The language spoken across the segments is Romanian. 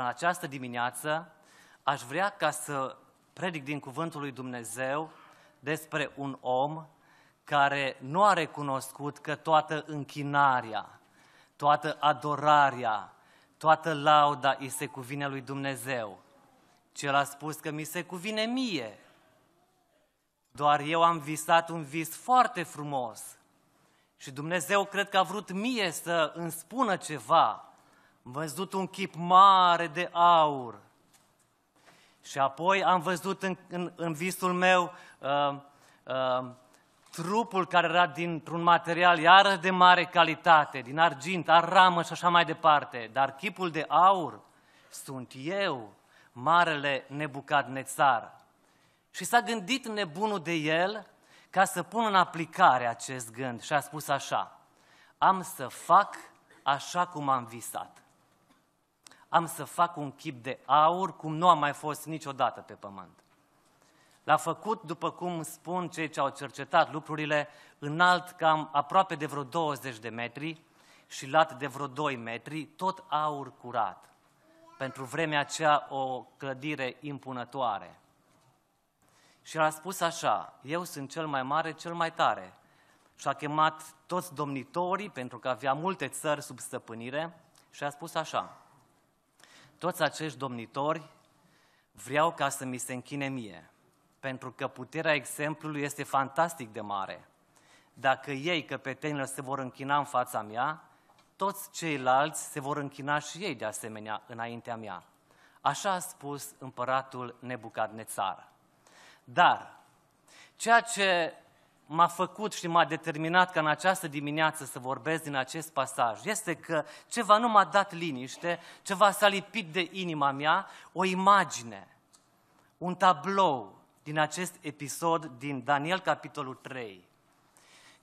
În această dimineață aș vrea ca să predic din Cuvântul lui Dumnezeu despre un om care nu a recunoscut că toată închinarea, toată adorarea, toată lauda îi se cuvine lui Dumnezeu. ci el a spus că mi se cuvine mie. Doar eu am visat un vis foarte frumos. Și Dumnezeu cred că a vrut mie să îmi spună ceva. Am văzut un chip mare de aur. Și apoi am văzut în, în, în visul meu uh, uh, trupul care era dintr-un material iară de mare calitate, din argint, aramă și așa mai departe, dar chipul de aur sunt eu, marele Nebucadnețar. Și s-a gândit nebunul de el ca să pună în aplicare acest gând și a spus așa, am să fac așa cum am visat. Am să fac un chip de aur cum nu a mai fost niciodată pe pământ. L-a făcut, după cum spun cei ce au cercetat lucrurile, înalt cam aproape de vreo 20 de metri și lat de vreo 2 metri, tot aur curat. Pentru vremea aceea o clădire impunătoare. Și a spus așa, eu sunt cel mai mare, cel mai tare. Și a chemat toți domnitorii, pentru că avea multe țări sub stăpânire, și a spus așa, toți acești domnitori vreau ca să mi se închine mie pentru că puterea exemplului este fantastic de mare. Dacă ei, căpetenilor, se vor închina în fața mea, toți ceilalți se vor închina și ei de asemenea înaintea mea. Așa a spus împăratul Nebucadnețar. Dar ceea ce m-a făcut și m-a determinat ca în această dimineață să vorbesc din acest pasaj este că ceva nu m-a dat liniște, ceva s-a lipit de inima mea, o imagine, un tablou, din acest episod din Daniel, capitolul 3.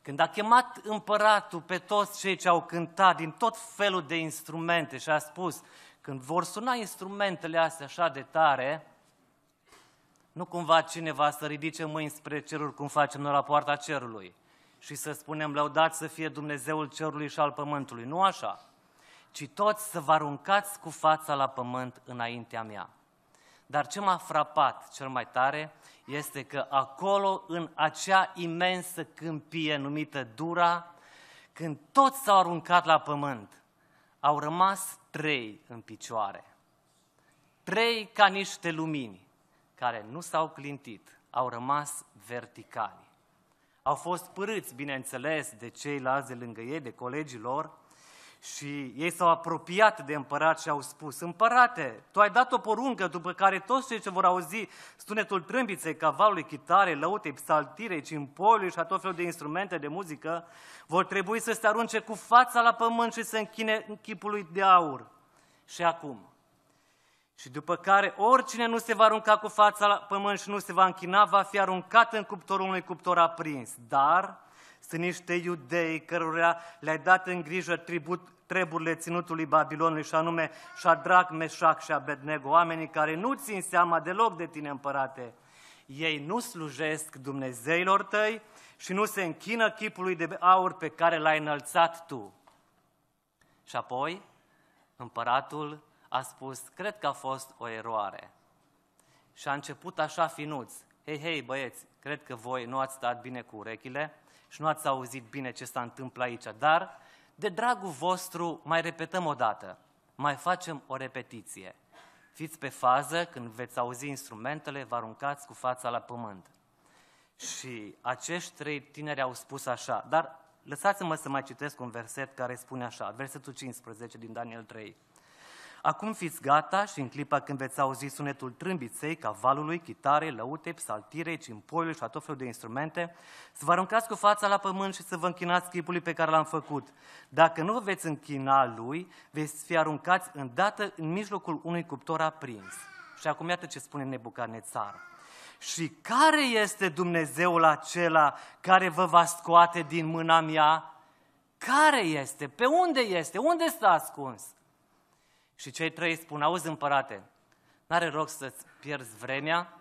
Când a chemat împăratul pe toți cei ce au cântat din tot felul de instrumente și a spus, când vor suna instrumentele astea așa de tare, nu cumva cineva să ridice mâini spre ceruri cum facem noi la poarta cerului și să spunem lăudat să fie Dumnezeul cerului și al pământului. Nu așa, ci toți să vă aruncați cu fața la pământ înaintea mea. Dar ce m-a frapat cel mai tare este că acolo, în acea imensă câmpie numită Dura, când toți s-au aruncat la pământ, au rămas trei în picioare. Trei ca niște lumini care nu s-au clintit, au rămas verticali. Au fost părâți, bineînțeles, de ceilalți de lângă ei, de colegii lor, și ei s-au apropiat de împărat și au spus, împărate, tu ai dat o poruncă după care toți cei ce vor auzi sunetul trâmbiței, cavalului, chitare, lăutei, psaltirei, cimpolii și a tot felul de instrumente de muzică, vor trebui să se arunce cu fața la pământ și să închine în chipului de aur. Și acum, și după care oricine nu se va arunca cu fața la pământ și nu se va închina, va fi aruncat în cuptorul unui cuptor aprins. Dar sunt niște iudei cărora le-ai dat în grijă tribut, treburile ținutului Babilonului, și anume Shadrach, Meșac și Abednego, oamenii care nu țin seama deloc de tine, împărate. Ei nu slujesc Dumnezeilor tăi și nu se închină chipului de aur pe care l-ai înălțat tu. Și apoi, împăratul a spus, cred că a fost o eroare. Și a început așa finuț, hei, hei, băieți, cred că voi nu ați stat bine cu urechile, și nu ați auzit bine ce s-a întâmplat aici, dar de dragul vostru mai repetăm o dată, mai facem o repetiție. Fiți pe fază, când veți auzi instrumentele, vă aruncați cu fața la pământ. Și acești trei tineri au spus așa, dar lăsați-mă să mai citesc un verset care spune așa, versetul 15 din Daniel 3. Acum fiți gata și în clipa când veți auzi sunetul trâmbiței, cavalului, chitarei, lăutei, psaltirei, cimpoiului și a tot felul de instrumente, să vă aruncați cu fața la pământ și să vă închinați chipului pe care l-am făcut. Dacă nu vă veți închina lui, veți fi aruncați îndată în mijlocul unui cuptor aprins. Și acum iată ce spune Nebucanețar. Și care este Dumnezeul acela care vă va scoate din mâna mea? Care este? Pe unde este? Unde stă ascuns? Și cei trei spun, auzi împărate, n-are rog să-ți pierzi vremea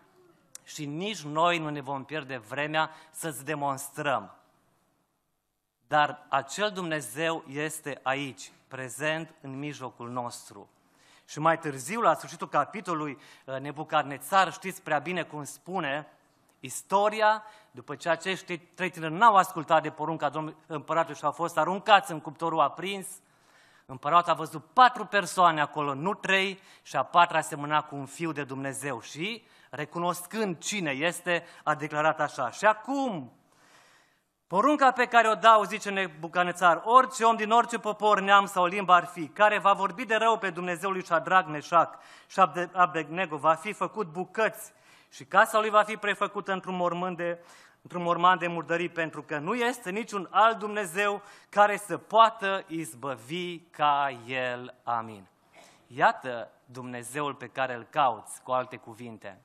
și nici noi nu ne vom pierde vremea să-ți demonstrăm. Dar acel Dumnezeu este aici, prezent în mijlocul nostru. Și mai târziu, la sfârșitul capitolului, uh, Nebucarnețar, știți prea bine cum spune, istoria, după ce acești trei tineri n-au ascultat de porunca Domnului Împăratului și au fost aruncați în cuptorul aprins, Împăratul a văzut patru persoane acolo, nu trei, și a patra semăna cu un fiu de Dumnezeu și, recunoscând cine este, a declarat așa. Și acum, porunca pe care o dau, zice Nebucanețar, orice om din orice popor, neam sau limbă ar fi, care va vorbi de rău pe Dumnezeul lui Shadrach, Meșac și Abednego, va fi făcut bucăți și casa lui va fi prefăcută într-un mormânt de într-un morman de murdării, pentru că nu este niciun alt Dumnezeu care să poată izbăvi ca El. Amin. Iată Dumnezeul pe care îl cauți, cu alte cuvinte.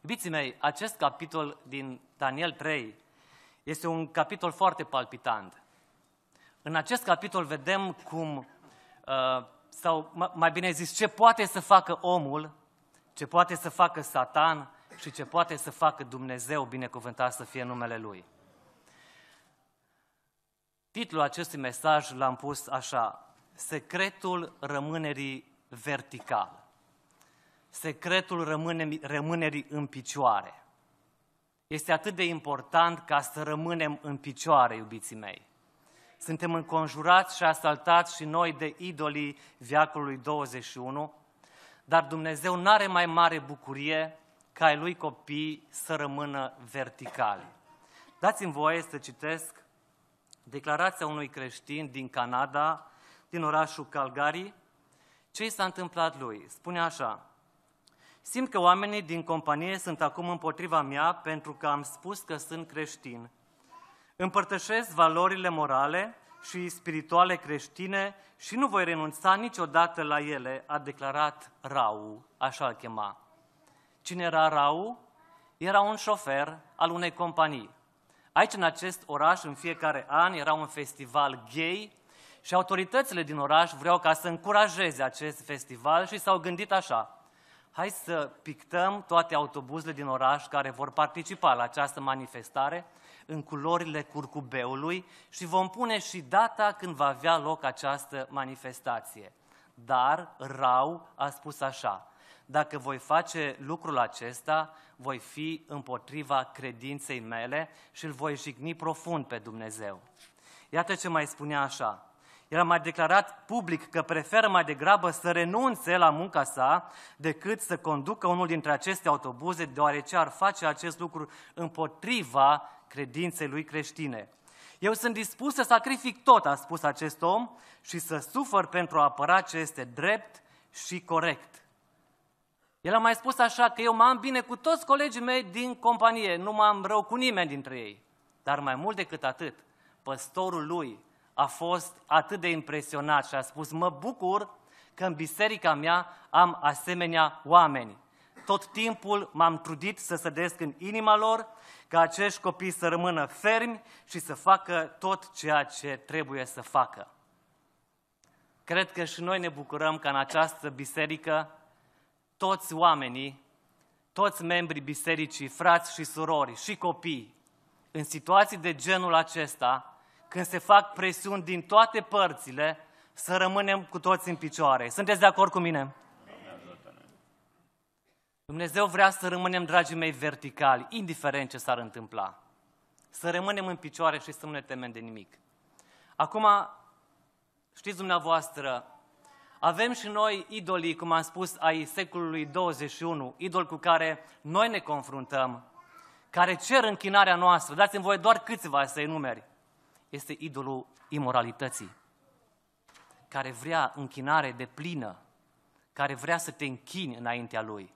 Iubiții mei, acest capitol din Daniel 3 este un capitol foarte palpitant. În acest capitol vedem cum, uh, sau mai bine zis, ce poate să facă omul, ce poate să facă Satan și ce poate să facă Dumnezeu, binecuvântat să fie numele Lui. Titlul acestui mesaj l-am pus așa, Secretul rămânerii vertical. Secretul rămâne, rămânerii în picioare. Este atât de important ca să rămânem în picioare, iubiții mei. Suntem înconjurați și asaltați și noi de idolii viacului 21, dar Dumnezeu nu are mai mare bucurie ca ai lui copii să rămână verticali. Dați-mi voie să citesc declarația unui creștin din Canada, din orașul Calgary. Ce i s-a întâmplat lui? Spune așa, Simt că oamenii din companie sunt acum împotriva mea pentru că am spus că sunt creștin. Împărtășesc valorile morale și spirituale creștine și nu voi renunța niciodată la ele, a declarat Rau, așa îl chema. Cine era Rau? Era un șofer al unei companii. Aici, în acest oraș, în fiecare an, era un festival gay și autoritățile din oraș vreau ca să încurajeze acest festival și s-au gândit așa, hai să pictăm toate autobuzele din oraș care vor participa la această manifestare în culorile curcubeului și vom pune și data când va avea loc această manifestație. Dar Rau a spus așa, dacă voi face lucrul acesta, voi fi împotriva credinței mele și îl voi jigni profund pe Dumnezeu. Iată ce mai spunea așa. El a mai declarat public că preferă mai degrabă să renunțe la munca sa decât să conducă unul dintre aceste autobuze, deoarece ar face acest lucru împotriva credinței lui creștine. Eu sunt dispus să sacrific tot, a spus acest om, și să sufăr pentru a apăra ce este drept și corect. El a mai spus așa că eu m-am bine cu toți colegii mei din companie, nu m-am rău cu nimeni dintre ei. Dar mai mult decât atât, păstorul lui a fost atât de impresionat și a spus, mă bucur că în biserica mea am asemenea oameni. Tot timpul m-am trudit să sădesc în inima lor ca acești copii să rămână fermi și să facă tot ceea ce trebuie să facă. Cred că și noi ne bucurăm că în această biserică toți oamenii, toți membrii bisericii, frați și surori și copii, în situații de genul acesta, când se fac presiuni din toate părțile, să rămânem cu toți în picioare. Sunteți de acord cu mine? Dumnezeu vrea să rămânem, dragii mei, verticali, indiferent ce s-ar întâmpla. Să rămânem în picioare și să nu ne temem de nimic. Acum, știți dumneavoastră, avem și noi idolii, cum am spus, ai secolului 21, idol cu care noi ne confruntăm, care cer închinarea noastră. Dați-mi voie doar câțiva să enumeri. Este idolul imoralității, care vrea închinare de plină, care vrea să te închini înaintea lui.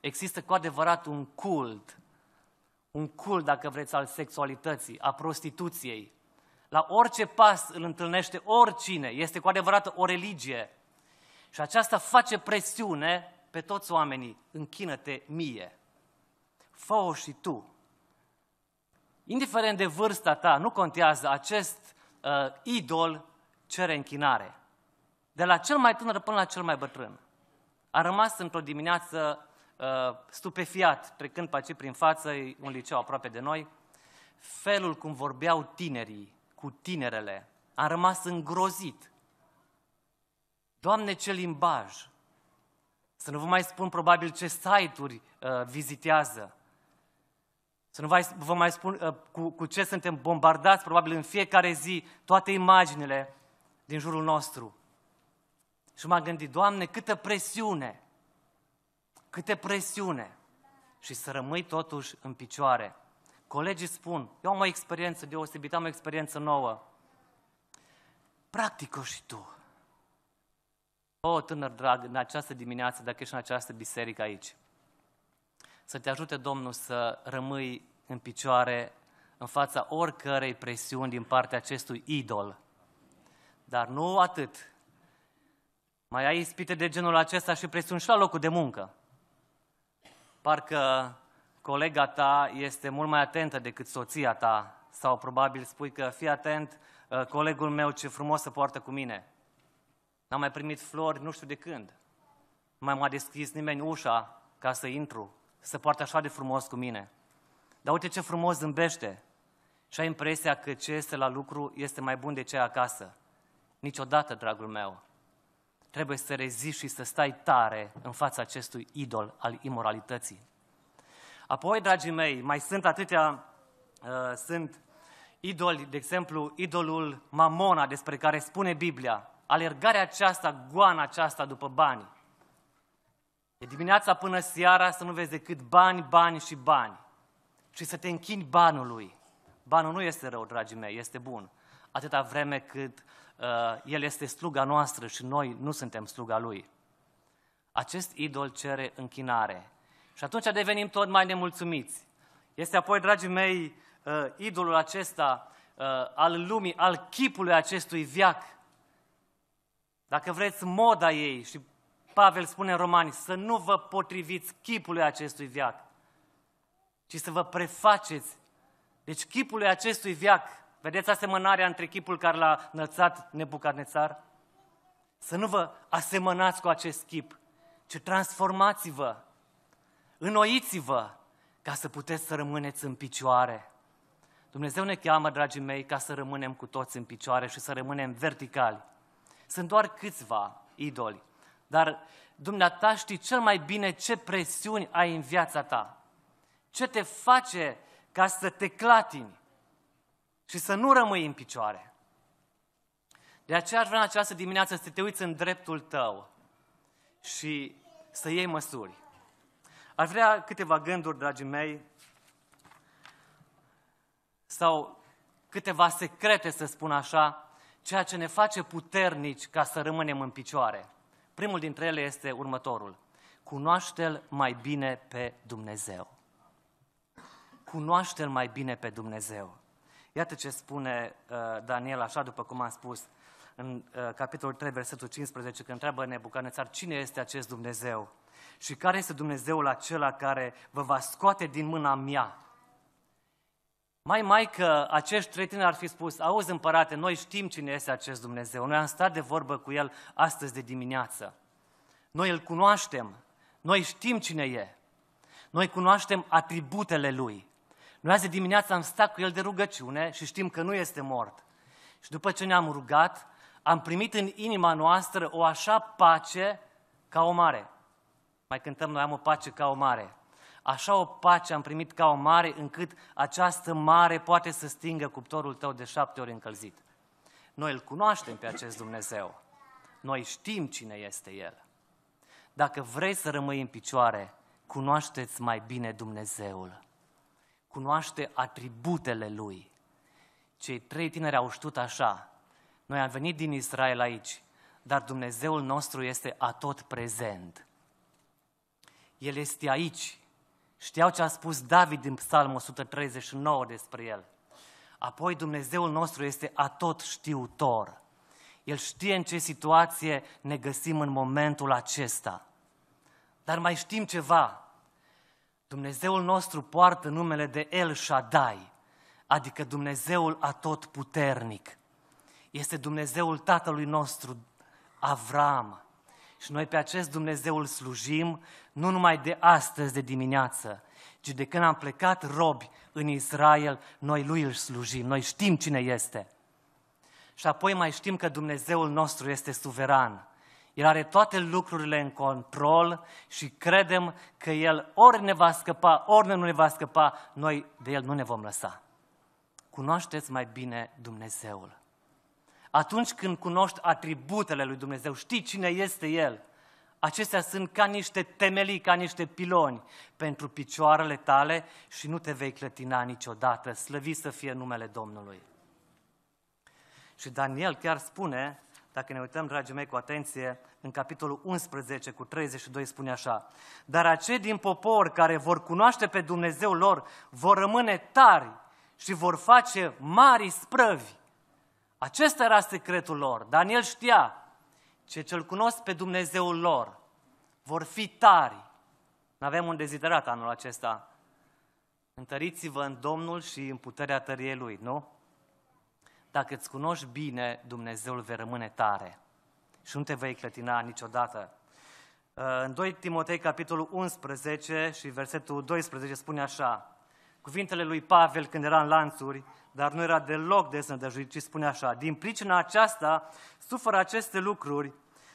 Există cu adevărat un cult, un cult, dacă vreți, al sexualității, a prostituției. La orice pas îl întâlnește oricine. Este cu adevărat o religie și aceasta face presiune pe toți oamenii. Închină-te mie. Fă-o și tu. Indiferent de vârsta ta, nu contează, acest uh, idol cere închinare. De la cel mai tânăr până la cel mai bătrân. A rămas într-o dimineață uh, stupefiat, trecând pe aici prin față, un liceu aproape de noi, felul cum vorbeau tinerii cu tinerele. A rămas îngrozit Doamne, ce limbaj! Să nu vă mai spun probabil ce site-uri uh, vizitează. Să nu vă mai spun uh, cu, cu ce suntem bombardați probabil în fiecare zi, toate imaginile din jurul nostru. Și m-am gândit, Doamne, câtă presiune! Câte presiune! Și să rămâi totuși în picioare. Colegii spun, eu am o experiență deosebită, am o experiență nouă. Practică și tu. O, tânăr drag, în această dimineață, dacă ești în această biserică aici, să te ajute Domnul să rămâi în picioare în fața oricărei presiuni din partea acestui idol. Dar nu atât. Mai ai ispite de genul acesta și presiuni și la locul de muncă. Parcă colega ta este mult mai atentă decât soția ta sau probabil spui că fii atent, uh, colegul meu ce frumos se poartă cu mine. N-am mai primit flori nu știu de când. Nu mai m-a deschis nimeni ușa ca să intru, să poartă așa de frumos cu mine. Dar uite ce frumos zâmbește. Și ai impresia că ce este la lucru este mai bun de ce acasă. Niciodată, dragul meu. Trebuie să reziști și să stai tare în fața acestui idol al imoralității. Apoi, dragii mei, mai sunt atâtea, uh, sunt idoli, de exemplu, idolul Mamona, despre care spune Biblia, alergarea aceasta, goana aceasta după bani. E dimineața până seara să nu vezi decât bani, bani și bani. Și să te închini banului. Banul nu este rău, dragii mei, este bun. Atâta vreme cât uh, el este sluga noastră și noi nu suntem sluga lui. Acest idol cere închinare. Și atunci devenim tot mai nemulțumiți. Este apoi, dragii mei, uh, idolul acesta uh, al lumii, al chipului acestui viac, dacă vreți, moda ei, și Pavel spune în Romani, să nu vă potriviți chipului acestui viac, ci să vă prefaceți. Deci chipului acestui viac, vedeți asemănarea între chipul care l-a înălțat Nebucadnețar? Să nu vă asemănați cu acest chip, ci transformați-vă, înnoiți-vă, ca să puteți să rămâneți în picioare. Dumnezeu ne cheamă, dragii mei, ca să rămânem cu toți în picioare și să rămânem verticali. Sunt doar câțiva idoli. Dar dumneata știi cel mai bine ce presiuni ai în viața ta. Ce te face ca să te clatini și să nu rămâi în picioare. De aceea aș vrea în această dimineață să te uiți în dreptul tău și să iei măsuri. Aș vrea câteva gânduri, dragii mei, sau câteva secrete, să spun așa, ceea ce ne face puternici ca să rămânem în picioare. Primul dintre ele este următorul. Cunoaște-L mai bine pe Dumnezeu. Cunoaște-L mai bine pe Dumnezeu. Iată ce spune uh, Daniel, așa după cum am spus, în uh, capitolul 3, versetul 15, când întreabă Nebucanețar, cine este acest Dumnezeu? Și care este Dumnezeul acela care vă va scoate din mâna mea? Mai mai că acești trei tineri ar fi spus, auzi împărate, noi știm cine este acest Dumnezeu, noi am stat de vorbă cu El astăzi de dimineață. Noi îl cunoaștem, noi știm cine e, noi cunoaștem atributele Lui. Noi azi de dimineață am stat cu El de rugăciune și știm că nu este mort. Și după ce ne-am rugat, am primit în inima noastră o așa pace ca o mare. Mai cântăm noi, am o pace ca o mare. Așa o pace am primit ca o mare, încât această mare poate să stingă cuptorul tău de șapte ori încălzit. Noi îl cunoaștem pe acest Dumnezeu. Noi știm cine este El. Dacă vrei să rămâi în picioare, cunoașteți mai bine Dumnezeul. Cunoaște atributele Lui. Cei trei tineri au știut așa. Noi am venit din Israel aici, dar Dumnezeul nostru este atot prezent. El este aici, Știau ce a spus David din Psalmul 139 despre el. Apoi Dumnezeul nostru este atot știutor. El știe în ce situație ne găsim în momentul acesta. Dar mai știm ceva. Dumnezeul nostru poartă numele de El Shaddai, adică Dumnezeul atot puternic. Este Dumnezeul tatălui nostru, Avram. Și noi pe acest Dumnezeu îl slujim nu numai de astăzi, de dimineață, ci de când am plecat robi în Israel, noi lui îl slujim, noi știm cine este. Și apoi mai știm că Dumnezeul nostru este suveran. El are toate lucrurile în control și credem că El ori ne va scăpa, ori nu ne va scăpa, noi de El nu ne vom lăsa. Cunoașteți mai bine Dumnezeul. Atunci când cunoști atributele lui Dumnezeu, știi cine este El, acestea sunt ca niște temelii, ca niște piloni pentru picioarele tale și nu te vei clătina niciodată. Slăvi să fie numele Domnului. Și Daniel chiar spune, dacă ne uităm, dragii mei, cu atenție, în capitolul 11 cu 32 spune așa, Dar acei din popor care vor cunoaște pe Dumnezeu lor vor rămâne tari și vor face mari sprăvi. Acesta era secretul lor. Daniel știa ce cel cunosc pe Dumnezeul lor vor fi tari. Nu avem un deziderat anul acesta. Întăriți-vă în Domnul și în puterea tăriei Lui, nu? Dacă îți cunoști bine, Dumnezeul vei rămâne tare și nu te vei clătina niciodată. Uh, în 2 Timotei, capitolul 11 și versetul 12 spune așa, cuvintele lui Pavel când era în lanțuri, dar nu era deloc desnădăjuit, ci spune așa, din pricina aceasta suferă aceste lucruri,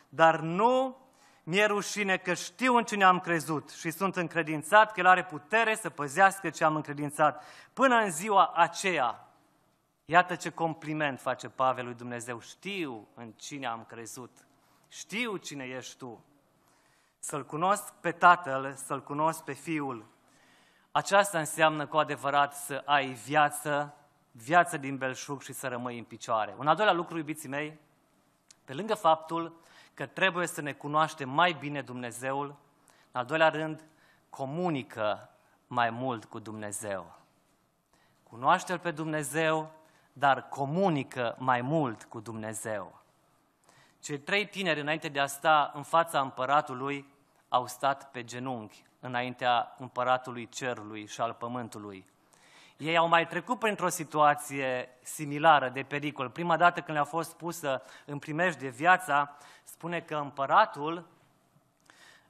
dar nu mi-e rușine că știu în cine am crezut și sunt încredințat că El are putere să păzească ce am încredințat până în ziua aceea. Iată ce compliment face Pavel lui Dumnezeu. Știu în cine am crezut. Știu cine ești tu. Să-L cunosc pe Tatăl, să-L cunosc pe Fiul. Aceasta înseamnă cu adevărat să ai viață, viață din belșug și să rămâi în picioare. Un al doilea lucru, iubiții mei, pe lângă faptul că trebuie să ne cunoaștem mai bine Dumnezeul, în al doilea rând, comunică mai mult cu Dumnezeu. Cunoaște-L pe Dumnezeu, dar comunică mai mult cu Dumnezeu. Cei trei tineri, înainte de a sta în fața împăratului, au stat pe genunchi înaintea împăratului cerului și al pământului. Ei au mai trecut printr-o situație similară de pericol. Prima dată când le-a fost pusă în de viața, spune că împăratul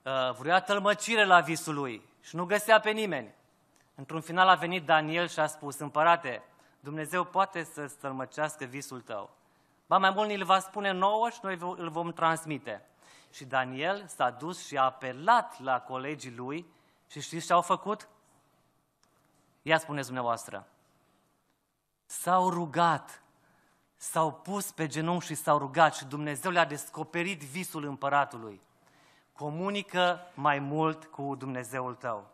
uh, vrea tălmăcire la visul lui și nu găsea pe nimeni. Într-un final a venit Daniel și a spus, împărate, Dumnezeu poate să stălmăcească visul tău. Ba mai mult îl va spune nouă și noi îl vom transmite. Și Daniel s-a dus și a apelat la colegii lui și știți ce au făcut? Ia spuneți dumneavoastră. S-au rugat, s-au pus pe genunchi și s-au rugat și Dumnezeu le-a descoperit visul împăratului. Comunică mai mult cu Dumnezeul tău.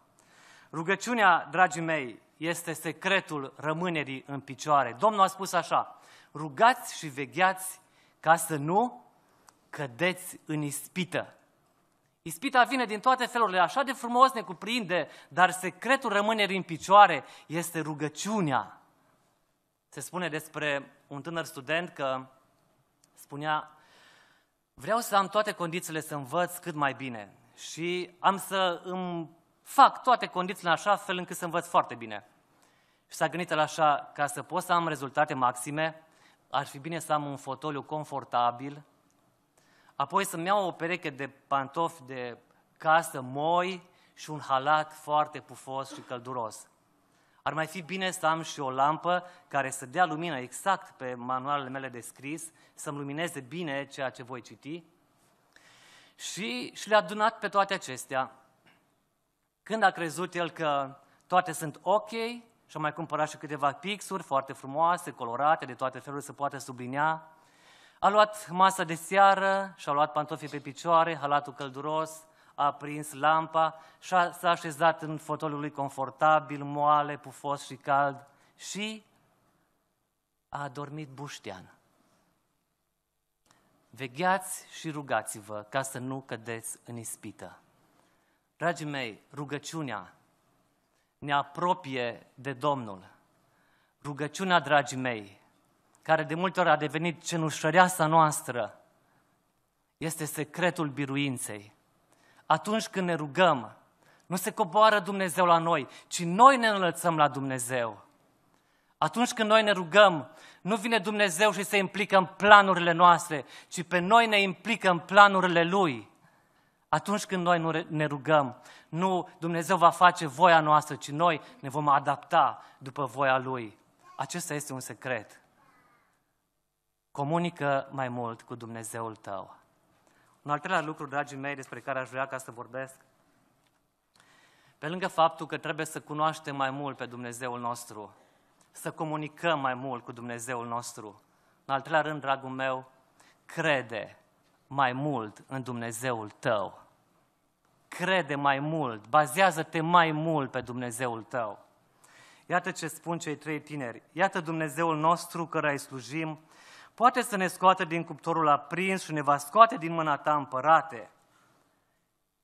Rugăciunea, dragii mei, este secretul rămânerii în picioare. Domnul a spus așa, rugați și vegheați ca să nu cădeți în ispită. Ispita vine din toate felurile, așa de frumos ne cuprinde, dar secretul rămânerii în picioare este rugăciunea. Se spune despre un tânăr student că spunea, vreau să am toate condițiile să învăț cât mai bine și am să îmi fac toate condițiile în așa fel încât să învăț foarte bine. Și s-a gândit el așa, ca să pot să am rezultate maxime, ar fi bine să am un fotoliu confortabil, apoi să-mi iau o pereche de pantofi de casă moi și un halat foarte pufos și călduros. Ar mai fi bine să am și o lampă care să dea lumină exact pe manualele mele de scris, să-mi lumineze bine ceea ce voi citi. Și, și le-a adunat pe toate acestea. Când a crezut el că toate sunt ok, și-a mai cumpărat și câteva pixuri foarte frumoase, colorate, de toate felurile să poată sublinea, a luat masa de seară și a luat pantofii pe picioare, halatul călduros, a aprins lampa și a, s-a așezat în fotoliul lui confortabil, moale, pufos și cald și a adormit buștean. Vegheați și rugați-vă ca să nu cădeți în ispită. Dragii mei, rugăciunea ne apropie de Domnul. Rugăciunea, dragii mei, care de multe ori a devenit cenușăreasa noastră, este secretul biruinței. Atunci când ne rugăm, nu se coboară Dumnezeu la noi, ci noi ne înălțăm la Dumnezeu. Atunci când noi ne rugăm, nu vine Dumnezeu și se implică în planurile noastre, ci pe noi ne implică în planurile Lui. Atunci când noi ne rugăm, nu Dumnezeu va face voia noastră, ci noi ne vom adapta după voia Lui. Acesta este un secret. Comunică mai mult cu Dumnezeul tău. Un al treilea lucru, dragii mei, despre care aș vrea ca să vorbesc, pe lângă faptul că trebuie să cunoaștem mai mult pe Dumnezeul nostru, să comunicăm mai mult cu Dumnezeul nostru, în al treilea rând, dragul meu, crede mai mult în Dumnezeul tău. Crede mai mult, bazează-te mai mult pe Dumnezeul tău. Iată ce spun cei trei tineri. Iată Dumnezeul nostru care îi slujim, poate să ne scoată din cuptorul aprins și ne va scoate din mâna ta împărate.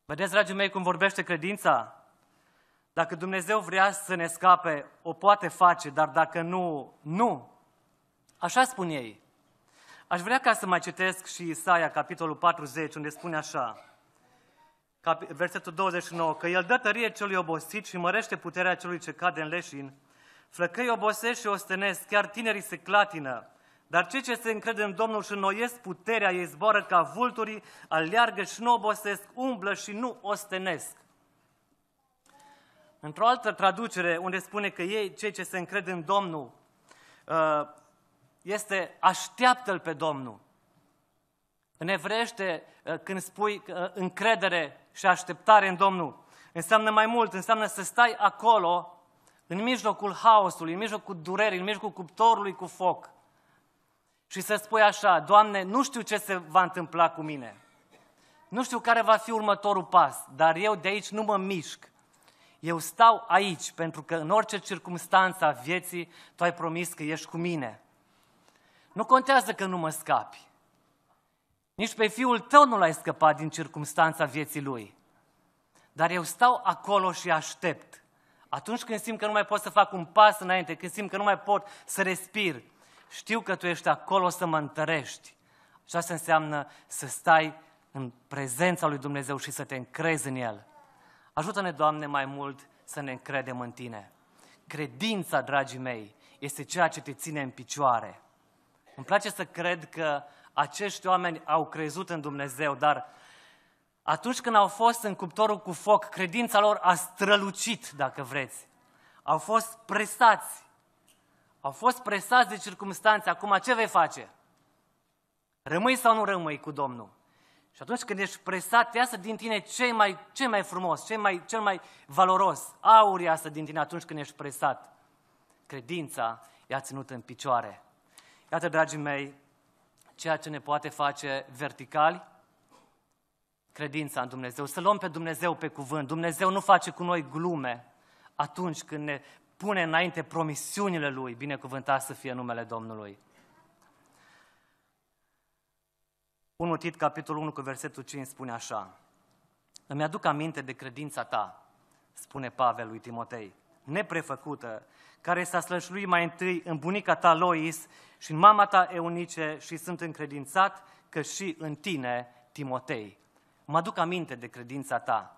Vedeți, dragii mei, cum vorbește credința? Dacă Dumnezeu vrea să ne scape, o poate face, dar dacă nu, nu. Așa spun ei. Aș vrea ca să mai citesc și Isaia, capitolul 40, unde spune așa, versetul 29, că El dă tărie celui obosit și mărește puterea celui ce cade în leșin. Flăcăi obosesc și ostenesc, chiar tinerii se clatină. Dar cei ce se încred în Domnul și înnoiesc puterea, ei zboară ca vulturii, aleargă și nu obosesc, umblă și nu ostenesc. Într-o altă traducere, unde spune că ei, cei ce se încred în Domnul, uh, este așteaptă-L pe Domnul. În evreiește, uh, când spui uh, încredere și așteptare în Domnul, înseamnă mai mult, înseamnă să stai acolo, în mijlocul haosului, în mijlocul durerii, în mijlocul cuptorului cu foc. Și să spui așa, Doamne, nu știu ce se va întâmpla cu mine. Nu știu care va fi următorul pas, dar eu de aici nu mă mișc. Eu stau aici pentru că în orice circunstanță a vieții tu ai promis că ești cu mine. Nu contează că nu mă scapi. Nici pe fiul tău nu l-ai scăpat din circunstanța vieții lui. Dar eu stau acolo și aștept. Atunci când simt că nu mai pot să fac un pas înainte, când simt că nu mai pot să respir, știu că tu ești acolo să mă întărești. Și asta înseamnă să stai în prezența lui Dumnezeu și să te încrezi în El. Ajută-ne, Doamne, mai mult să ne încredem în Tine. Credința, dragii mei, este ceea ce te ține în picioare. Îmi place să cred că acești oameni au crezut în Dumnezeu, dar atunci când au fost în cuptorul cu foc, credința lor a strălucit, dacă vreți. Au fost presați. Au fost presați de circumstanțe. Acum ce vei face? Rămâi sau nu rămâi cu Domnul? Și atunci când ești presat, iasă din tine ce mai, ce mai frumos, ce mai, cel mai valoros. Aur iasă din tine atunci când ești presat. Credința i-a ținut în picioare. Iată, dragii mei, ceea ce ne poate face verticali, credința în Dumnezeu, să luăm pe Dumnezeu pe cuvânt. Dumnezeu nu face cu noi glume atunci când ne pune înainte promisiunile Lui, binecuvântat să fie numele Domnului. 1 Tit, capitolul 1, cu versetul 5, spune așa. Îmi aduc aminte de credința ta, spune Pavel lui Timotei, neprefăcută, care s-a slășluit mai întâi în bunica ta Lois și în mama ta Eunice și sunt încredințat că și în tine, Timotei. Mă aduc aminte de credința ta.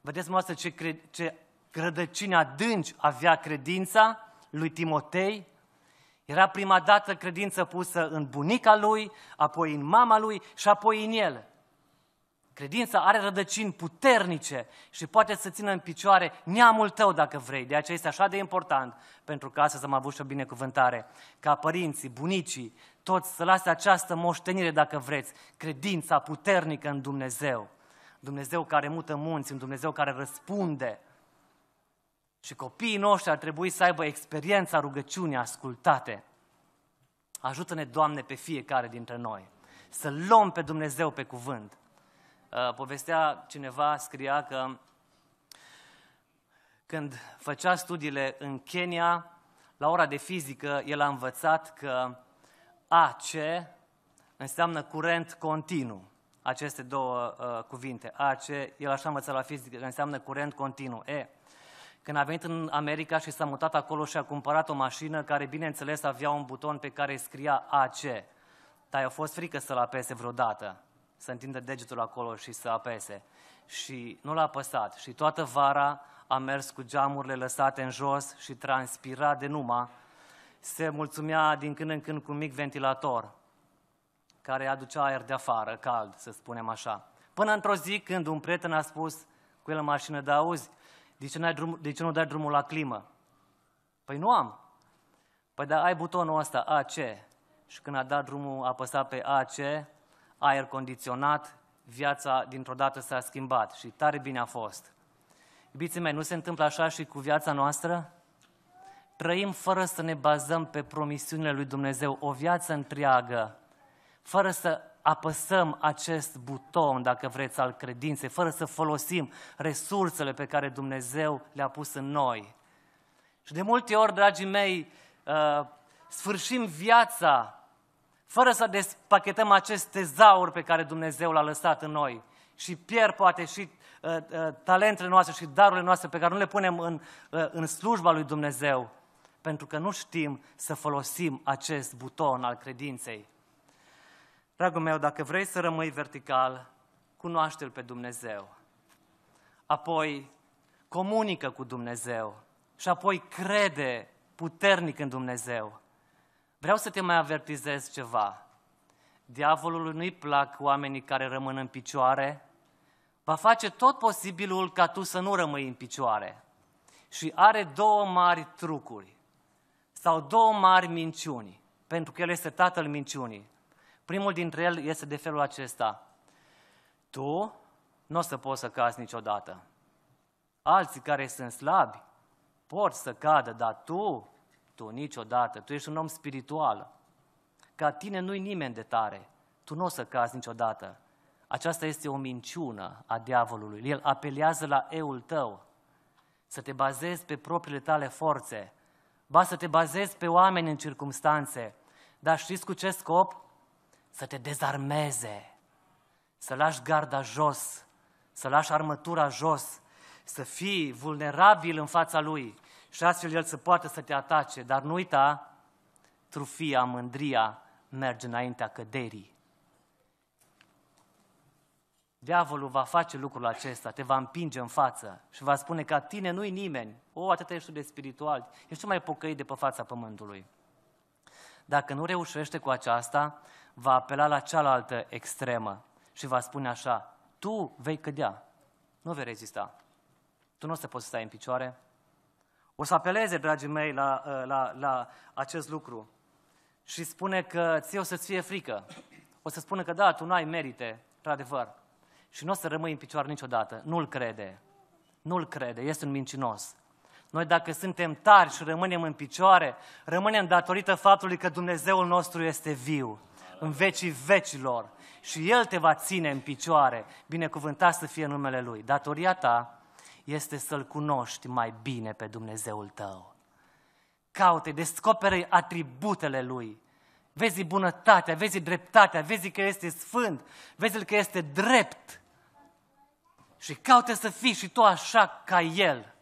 Vedeți, mă ce, cre- ce rădăcini adânci avea credința lui Timotei? Era prima dată credință pusă în bunica lui, apoi în mama lui și apoi în el. Credința are rădăcini puternice și poate să țină în picioare neamul tău dacă vrei. De aceea este așa de important, pentru că astăzi am avut și o binecuvântare, ca părinții, bunicii, toți să lase această moștenire dacă vreți, credința puternică în Dumnezeu. Dumnezeu care mută munți, un Dumnezeu care răspunde. Și copiii noștri ar trebui să aibă experiența rugăciunii ascultate. Ajută-ne, Doamne, pe fiecare dintre noi să luăm pe Dumnezeu pe cuvânt Uh, povestea cineva, scria că când făcea studiile în Kenya, la ora de fizică, el a învățat că AC înseamnă curent continuu. Aceste două uh, cuvinte. AC, el așa a învățat la fizică, că înseamnă curent continuu. E, când a venit în America și s-a mutat acolo și a cumpărat o mașină care, bineînțeles, avea un buton pe care scria AC. Dar i-a fost frică să-l apese vreodată să întindă degetul acolo și să apese. Și nu l-a apăsat. Și toată vara a mers cu geamurile lăsate în jos și transpira de numai. Se mulțumea din când în când cu un mic ventilator care aducea aer de afară, cald, să spunem așa. Până într-o zi când un prieten a spus cu el în mașină, da auzi, de ce, drum, de ce nu dai drumul la climă? Păi nu am. Păi da, ai butonul ăsta, AC. Și când a dat drumul, a apăsat pe AC, aer condiționat, viața dintr-o dată s-a schimbat și tare bine a fost. Iubiții mei, nu se întâmplă așa și cu viața noastră? Trăim fără să ne bazăm pe promisiunile lui Dumnezeu o viață întreagă, fără să apăsăm acest buton, dacă vreți, al credinței, fără să folosim resursele pe care Dumnezeu le-a pus în noi. Și de multe ori, dragii mei, uh, sfârșim viața fără să despachetăm acest tezaur pe care Dumnezeu l-a lăsat în noi și pierd poate și uh, uh, talentele noastre și darurile noastre pe care nu le punem în, în slujba lui Dumnezeu, pentru că nu știm să folosim acest buton al credinței. Dragul meu, dacă vrei să rămâi vertical, cunoaște-L pe Dumnezeu. Apoi comunică cu Dumnezeu și apoi crede puternic în Dumnezeu. Vreau să te mai avertizez ceva. Diavolului nu-i plac oamenii care rămân în picioare, va face tot posibilul ca tu să nu rămâi în picioare. Și are două mari trucuri sau două mari minciuni, pentru că el este tatăl minciunii. Primul dintre el este de felul acesta. Tu nu o să poți să cazi niciodată. Alții care sunt slabi pot să cadă, dar tu, tu niciodată. Tu ești un om spiritual. Ca tine nu-i nimeni de tare. Tu nu o să cazi niciodată. Aceasta este o minciună a diavolului. El apelează la eul tău. Să te bazezi pe propriile tale forțe. Ba să te bazezi pe oameni în circumstanțe. Dar știți cu ce scop? Să te dezarmeze, să lași garda jos, să lași armătura jos, să fii vulnerabil în fața lui și astfel el să poată să te atace. Dar nu uita, trufia, mândria merge înaintea căderii. Diavolul va face lucrul acesta, te va împinge în față și va spune că tine nu-i nimeni. O, atât ești tu de spiritual, ești tu mai pocăit de pe fața pământului. Dacă nu reușește cu aceasta, va apela la cealaltă extremă și va spune așa, tu vei cădea, nu vei rezista. Tu nu o să poți stai în picioare. O să apeleze, dragii mei, la, la, la acest lucru și spune că ție o să-ți fie frică. O să spună că da, tu nu ai merite, într-adevăr. Și nu o să rămâi în picioare niciodată. Nu-l crede. Nu-l crede, este un mincinos. Noi dacă suntem tari și rămânem în picioare, rămânem datorită faptului că Dumnezeul nostru este viu în vecii vecilor și El te va ține în picioare, binecuvântat să fie numele Lui. Datoria ta este să-L cunoști mai bine pe Dumnezeul tău. Caute, descopere atributele Lui. Vezi bunătatea, vezi dreptatea, vezi că este sfânt, vezi că este drept. Și caute să fii și tu așa ca El.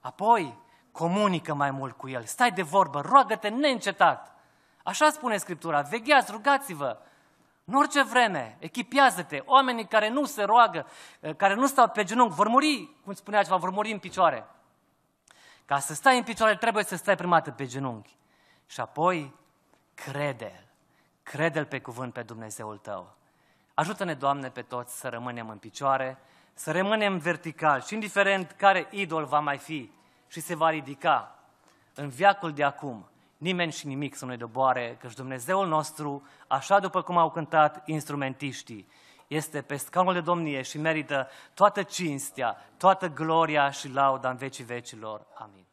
Apoi, comunică mai mult cu El, stai de vorbă, roagă-te neîncetat. Așa spune Scriptura, vegheați, rugați-vă, în orice vreme, echipează-te. Oamenii care nu se roagă, eh, care nu stau pe genunchi, vor muri, cum spunea ceva, vor muri în picioare. Ca să stai în picioare, trebuie să stai prima dată pe genunchi. Și apoi, crede-L. Crede-L pe cuvânt pe Dumnezeul tău. Ajută-ne, Doamne, pe toți să rămânem în picioare, să rămânem vertical și indiferent care idol va mai fi și se va ridica în viacul de acum, nimeni și nimic să nu-i doboare, căci Dumnezeul nostru, așa după cum au cântat instrumentiștii, este pe scaunul de domnie și merită toată cinstea, toată gloria și lauda în vecii vecilor. Amin.